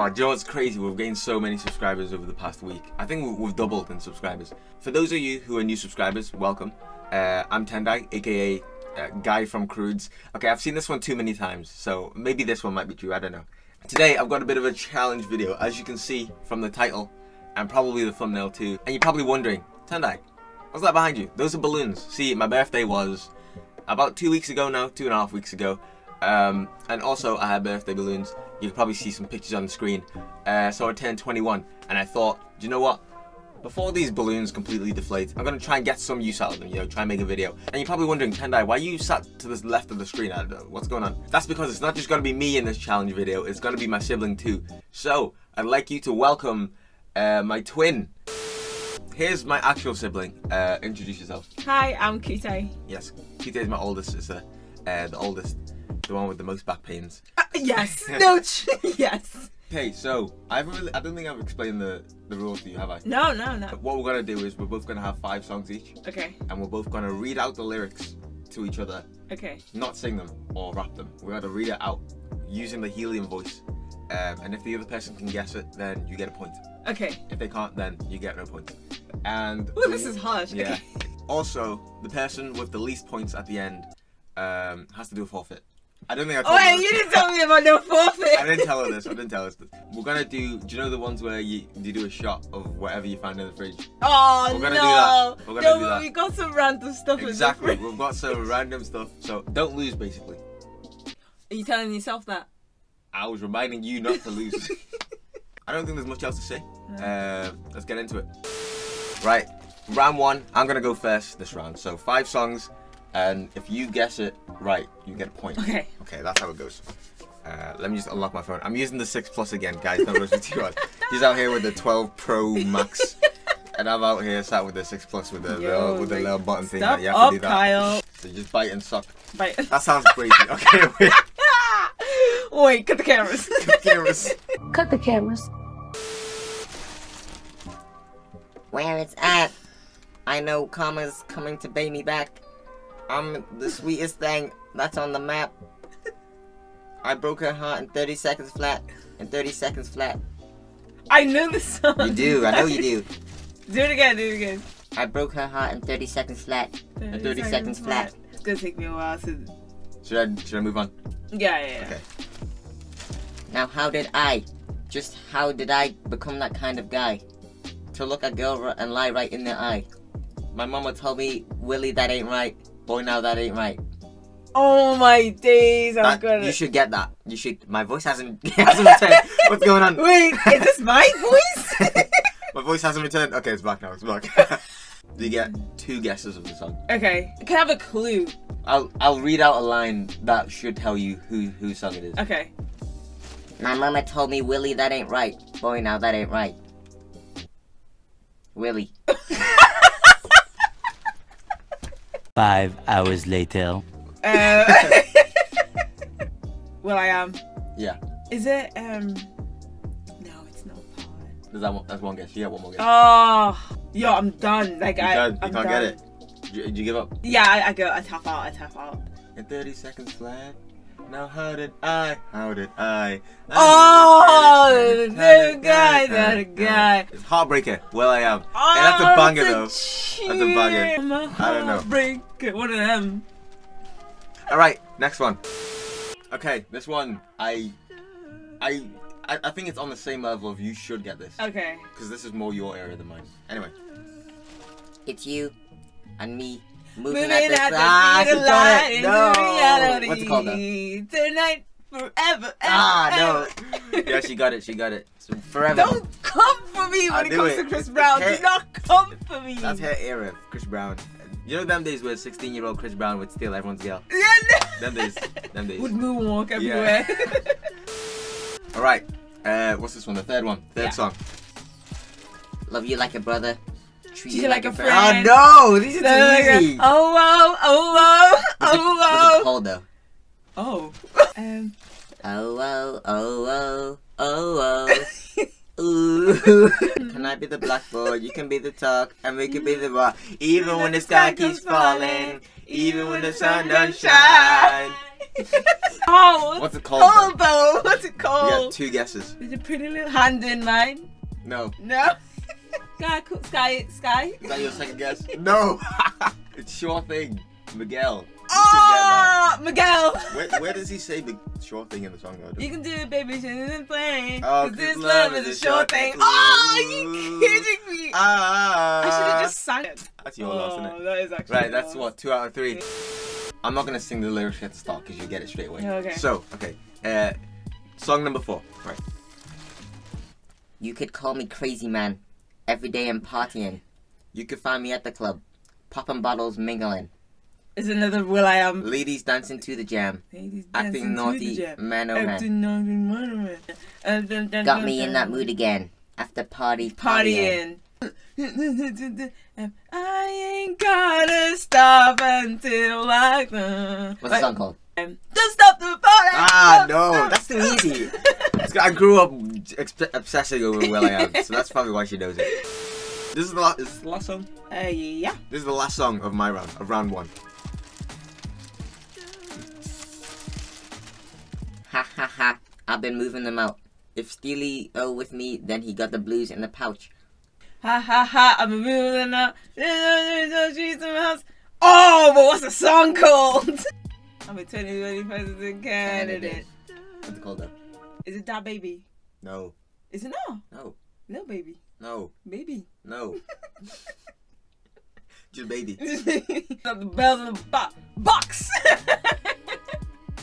Oh, do you know what's crazy? We've gained so many subscribers over the past week. I think we- we've doubled in subscribers. For those of you who are new subscribers, welcome. Uh, I'm Tendai, aka uh, Guy from Crudes. Okay, I've seen this one too many times, so maybe this one might be true. I don't know. Today, I've got a bit of a challenge video, as you can see from the title, and probably the thumbnail too. And you're probably wondering, Tendai, what's that behind you? Those are balloons. See, my birthday was about two weeks ago now, two and a half weeks ago. Um, and also, I had birthday balloons. You can probably see some pictures on the screen. Uh, so I turned 21, and I thought, do you know what? Before these balloons completely deflate, I'm gonna try and get some use out of them, you know, try and make a video. And you're probably wondering, Tendai, why you sat to the left of the screen? I don't know, what's going on? That's because it's not just gonna be me in this challenge video, it's gonna be my sibling too. So, I'd like you to welcome uh, my twin. Here's my actual sibling. Uh, introduce yourself. Hi, I'm Kite. Yes, Kite is my oldest sister. Uh, the oldest, the one with the most back pains. Uh, yes. no. yes. Okay, so I haven't really, I don't think I've explained the the rules to you, have I? No, no, no. What we're gonna do is we're both gonna have five songs each, Okay. and we're both gonna read out the lyrics to each other, Okay. not sing them or rap them. We're gonna read it out using the helium voice, um, and if the other person can guess it, then you get a point. Okay. If they can't, then you get no point. And Ooh, this is hard. Yeah. Okay. Also, the person with the least points at the end um, has to do a forfeit. I don't think I Oh told wait, you. didn't tell me about no forfeit. I didn't tell her this. I didn't tell her this. We're gonna do. Do you know the ones where you you do a shot of whatever you find in the fridge? Oh We're gonna no. do that. We're gonna no, do that. we got some random stuff. in Exactly. We've got some random stuff. So don't lose. Basically, Are you telling yourself that? I was reminding you not to lose. I don't think there's much else to say. Uh, let's get into it. Right. Round one. I'm gonna go first this round. So five songs, and if you guess it right, you get a point. Okay. Okay, that's how it goes. Uh, let me just unlock my phone. I'm using the 6 Plus again, guys. Don't rush me too hard. He's out here with the 12 Pro Max. And I'm out here sat with the 6 Plus with the, Yo, little, with the little button thing Stop that you have up, to do that. Kyle. So you just bite and suck. Bye. That sounds crazy. Okay, wait. Wait, cut the cameras. Cameras. Cut the cameras. Where it's at. I know Karma's coming to pay me back. I'm the sweetest thing that's on the map. I broke her heart in 30 seconds flat. In 30 seconds flat. I know the song. You do, I know you do. Do it again. Do it again. I broke her heart in 30 seconds flat. In 30 seconds flat. It's gonna take me a while to. Should I, should I move on? Yeah, yeah. yeah. Okay. Now, how did I? Just how did I become that kind of guy? To look a girl and lie right in their eye. My mama told me, Willie, that ain't right. Boy, now that ain't right. Oh my days! I'm That- gonna. you should get that. You should. My voice hasn't, hasn't returned. What's going on? Wait, is this my voice? My voice hasn't returned. Okay, it's back now. It's back. you get two guesses of the song. okay. Can I have a clue? I'll I'll read out a line that should tell you who whose song it is. Okay. My mama told me, Willie, that ain't right. Boy, now that ain't right. Willie. Five hours later. Uh, well, I am. Yeah. Is it? Um. No, it's not part. There's that one, that's one guess. You get one more guess. Oh, yo, I'm done. Like you I, can't, you I'm can't done. get it. Did you, did you give up? Yeah, I, I go. I tap out. I tap out. In 30 seconds flat. Now how did I? How did I? Oh, the guy, the guy. It's Heartbreaker. Well, I am. Oh, and that's a banger though. That's That's a banger. I don't know. Break one of them. All right, next one. Okay, this one I, I, I, I think it's on the same level of you should get this Okay. because this is more your area than mine. Anyway, It's you and me moving, Moving at the at ah, the speed of light into No. reality. What's it called now? Tonight, forever. Ah, no. ever. yeah, she got it. She got it. So forever. Don't come for me I when it comes it. to Chris Brown. Okay. Do not come for me. That's her era, Chris Brown. You know them days where 16 year old Chris Brown would steal everyone's girl. Yeah, no. Them days. Them days. Would moonwalk everywhere. All right. Uh, what's this one? The third one. Third Yeah. song. Love you like a brother. Treat you like a Oh friend. no! These are too easy. oh wow, oh wow, What's it, oh what's it called though? Oh. Um. Oh oh oh oh oh oh. Ooh. Can I be the blackboard? You can be the talk, and we can be the rock. Even when the sky keeps falling, even when the sun don't shine. Oh. What's it called, Called though. What's it You called? got two guesses. Is it pretty little hand in mine? No. No. Sky, co- sky, sky. Is that your second guess? No. it's sure thing. Miguel. You Oh, Miguel. should get that. Where, where does he say the short thing in the song though? You can do it, baby. Shouldn't it plane? Oh, 'Cause this 'cause love is a short thing. Oh, are you kidding me? Ah. I should have just sang it. That's your loss, isn't Oh, it? that is actually. Right, that's lost. what two out of three. I'm not gonna sing the lyrics at the start because you get it straight away. Okay. So, okay, uh, song number four. Right. You could call me crazy man. Every day I'm partying. You could find me at the club, popping bottles, mingling. It's another will.i.am. Ladies dancing to the jam, Ladies dancing acting naughty, man oh man. Acting naughty, man, man. Dun, dun, Got me in that mood again. After party, partying. Partying. I ain't gotta stop until I. What's the song called? Don't stop the party. Ah, no, that's too easy. I grew up obsessing over will.i.am, so that's probably why she knows it. This is the last. Is this the last song? Uh, yeah. This is the last song of my round, of round one. Ha ha. I've been moving them out. If Steely O with me, then he got the blues in the pouch. Ha ha ha. I'm moving up. Streets of my house. Oh, but what's the song called? I'm a 2020 president candidate. What's it called though? Is it that baby? No, Is it no? no, No, baby. no, Baby. no. Just baby. the bells in the bo- box.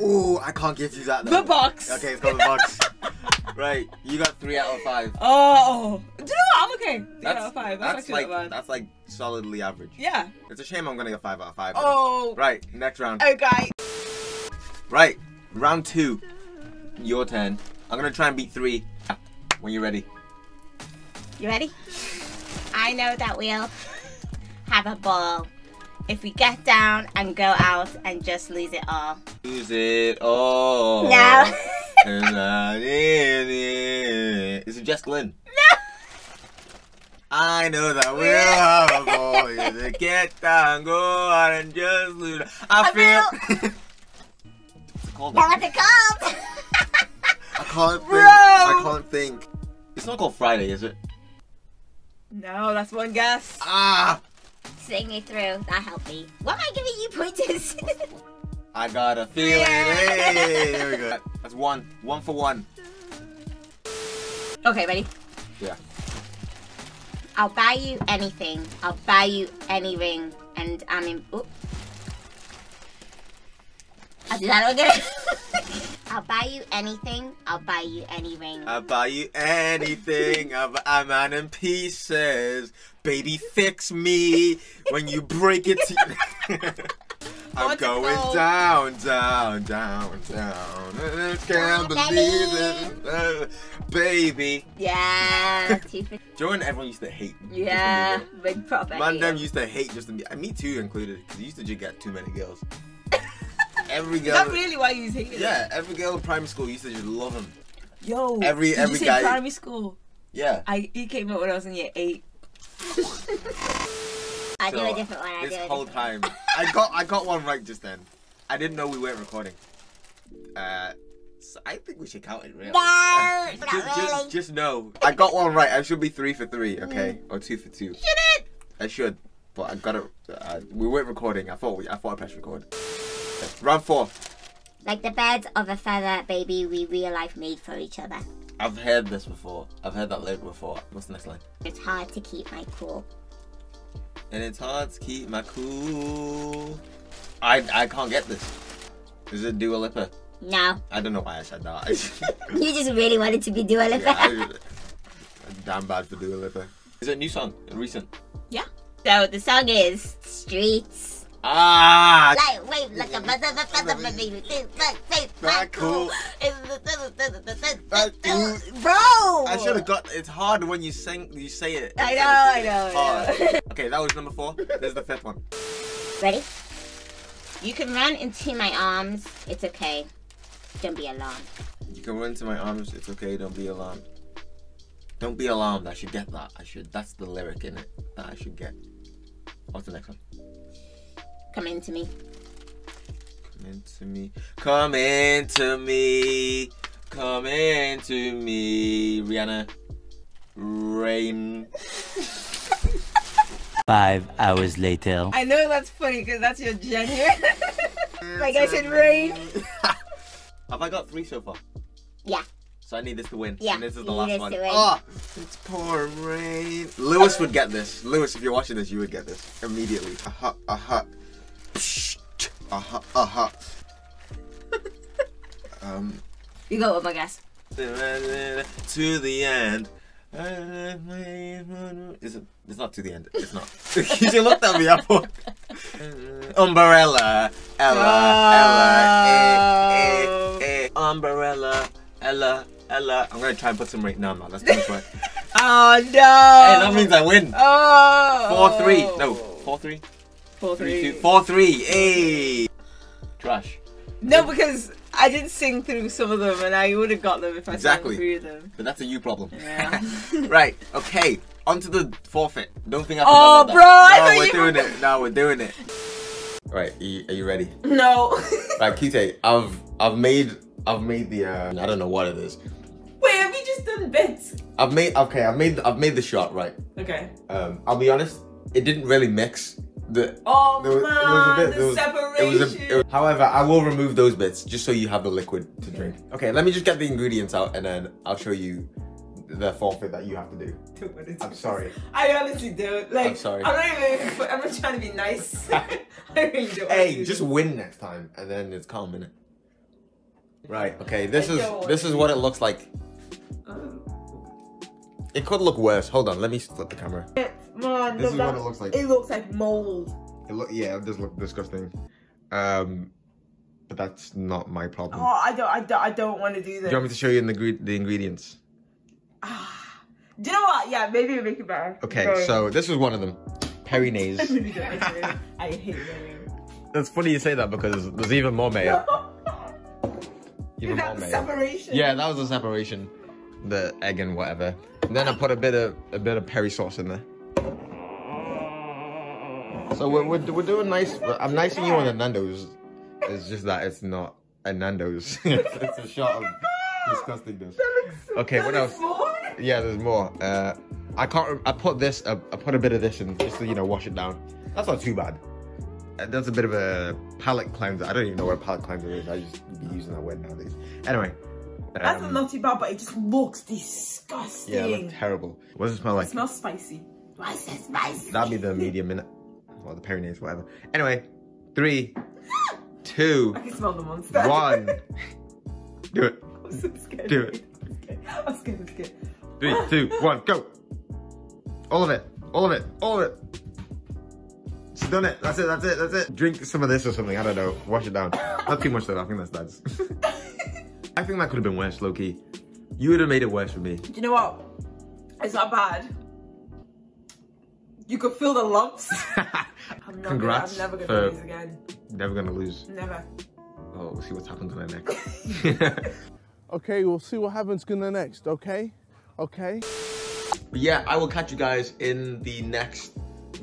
Oh, I can't give you that. the box. Okay, it's called the box. right, you got three out of five. Oh, do you know what? I'm okay. Three That's, out of five. That's, that's actually like not bad. that's like solidly average. Yeah. It's a shame I'm gonna get five out of five. Oh. Right, next round. Oh, okay. Right, round two. Your turn. I'm gonna try and beat three. When you're ready. You ready? I know that we'll have a ball if we get down and go out and just lose it all. Lose it all. No. And I need it. Is it Jess Glynne? No. I know that we'll have a ball. You to get down, go out and just lose it. I, I feel. What's it called? Now what's it called? I can't think. Bro. I can't think. It's not called Friday, is it? No, that's one guess. Ah! Sing me through. That helped me. Why am I giving you pointers? I got a feeling. Hey, there we go. That's one. One for one. okay, ready? Yeah. I'll buy you anything. I'll buy you any ring. And I'm in. Oop. I did that again. I'll buy you anything. I'll buy you any ring. I'll buy you anything. I'm, I'm out in pieces. Baby, fix me when you break it. To... I'm going called? down, down, down, down. I can't believe it, uh, baby. yeah. Two for. Do you know when everyone used to hate? Yeah. Big proper. Man, them used to hate Justin Bieber. Me too included, because he used to just get too many girls. Every Is that really why you hated it? Yeah, every girl in primary school used to just love him. Yo. Every- did every you say guy- primary school? Yeah. I he came out when I was in year eight. I do a different one. I this do a whole different time. I got I got one right just then. I didn't know we weren't recording. Uh, so I think we should count it really. No, not just, just, really. just know. I got one right. I should be three for three, okay, or two for two. Should it? I should, but I got it. Uh, we weren't recording. I thought we. I thought I pressed record. Round four. Like the birds of a feather, baby, we real life made for each other. I've heard this before. I've heard that lyric before. What's the next line? It's hard to keep my cool. And it's hard to keep my cool. I I can't get this. Is it Dua Lipa? No, I don't know why I said that. you just really wanted to be Dua Lipa. Yeah, I, damn bad for Dua Lipa. Is it a new song? Recent? Yeah. So the song is Streets. Ah! Like, wait, like a feather, the feather, baby, cool. Bro! I should have got. It's hard when you sing. You say it. I know, I know, I Hard. know. Okay, that was number four. There's the fifth one. Ready? You can run into my arms. It's okay. Don't be alarmed. You can run into my arms. It's okay. Don't be alarmed. Don't be alarmed. I should get that. I should. That's the lyric in it that I should get. What's the next one? Come into me. Come into me. Come into me. Come into me. Rihanna. Rain. Five hours later. I know that's funny because that's your genuine. like I said, rain. Have I got three so far? Yeah. So I need this to win. Yeah, And this is the last one. to win. Oh, it's pouring rain. Lewis would get this. Lewis, if you're watching this, you would get this immediately. Uh-huh, uh-huh. Um, You go with my guess. to the end. Is it? It's not to the end. It's not. you looked at me. I thought. Umbrella, Ella, Ella, eh, eh, eh. Umbrella, Ella, Ella. I'm gonna try and put some right now. No, that's work. hey, Oh no! Hey, that means I win. Oh. Four three. No, four three. Four Three three. two. Four three. Hey. Trash. No, because I didn't sing through some of them, and I would have got them if I Exactly. sang through them. But that's a you problem. Yeah. Right, okay. On to the forfeit. Don't think I Oh, forgot about bro, I that. thought No, we're you doing it. No, we're doing it. Right, are you, are you ready? no. Right, Kite, I've I've made I've made the uh, I don't know what it is. Wait, have you just done bits? I've made okay. I've made I've made the shot right. Okay. Um, I'll be honest. It didn't really mix. The Oh there was- man, there was a bit- the was- separation. was a, was- however, I will remove those bits just so you have the liquid to drink. Okay, let me just get the ingredients out and then I'll show you the forfeit that you have to do. I'm sorry. I honestly don't. Like, I'm sorry. I'm not even. I'm not trying to be nice. I really don't. Hey, do just this. win next time, and then it's calm, innit? Right. Okay. This I is this is what it looks like. Um, It could look worse. Hold on. Let me flip the camera. Man, This is that- what it looks like. It looks like mold. It look yeah. It does look disgusting. Um, but that's not my problem. Oh, I don't. I don't. I don't want to do Do this. you want me to show you in the the ingredients? Do you know what? Yeah, maybe it'll make it better. Okay. Go. So this is one of them. I Perinaise. really don't like mayo. I hate mayo. That's funny you say that because there's even more mayo. Even more that mayo. separation? Yeah, that was the separation. The egg and whatever. And then I put a bit of a bit of peri sauce in there. So we're, we're, we're doing nice. I'm nicing you on the Nando's. It's just that it's not a Nando's. it's, a shot of disgustingness. Okay, what else? Yeah, there's more. Uh, I can't. I put this. I, I put a bit of this in just to you know wash it down. That's not too bad. Uh, That's a bit of a palate cleanser. I don't even know what a palate cleanser is. I just be using that word nowadays. Anyway. That's um, not too bad, but it just looks disgusting. Yeah, it looked terrible. What does it smell like? It smells spicy. It spicy? That'd be the medium minute. Or the Perinaise, whatever. Anyway, three, two, I can smell the monster. one. Do it. I'm so scared. Do it. I'm scared. I'm scared. I'm scared. Three, two, one, go. All of it. All of it. All of it. She's done it. That's it. That's it. That's it. Drink some of this or something. I don't know. Wash it down. Not too much though. I think that's dad's. I think that could have been worse, Loki. You would have made it worse for me. Do you know what? It's not bad. You could feel the lumps. I'm not Congrats Gonna, I'm never gonna lose again. Never gonna lose. Never. Oh, we'll see what's happened to her next. Okay, we'll see what happens gonna next, okay? Okay? But yeah, I will catch you guys in the next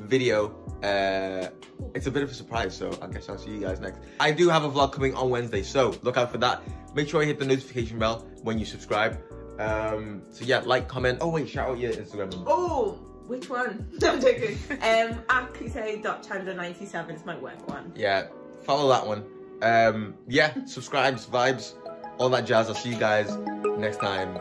video. Uh, it's a bit of a surprise, so I guess I'll see you guys next. I do have a vlog coming on Wednesday, so look out for that. Make sure you hit the notification bell when you subscribe. Um, so yeah, like, comment. Oh wait, shout out your Instagram. Oh, which one? I'm joking. Um, at kisei.chanda97 is my work one. Yeah, follow that one. Um, yeah, subscribes, vibes, all that jazz. I'll see you guys next time.